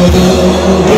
Oh.